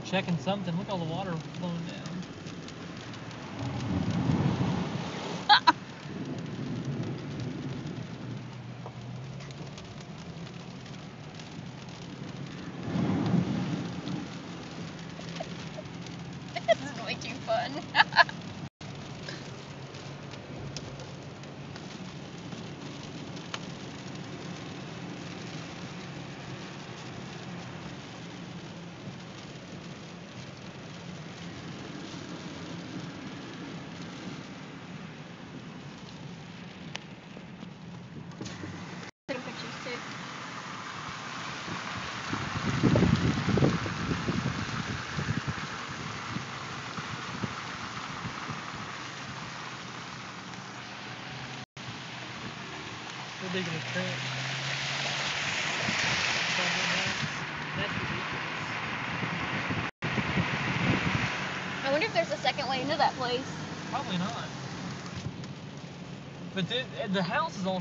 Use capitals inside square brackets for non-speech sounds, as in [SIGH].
checking something. Look all the water flowing down. [LAUGHS] this is way too fun. [LAUGHS] They're digging a trench. That's ridiculous. I wonder if there's a second way into that place. Probably not. But the, the house is on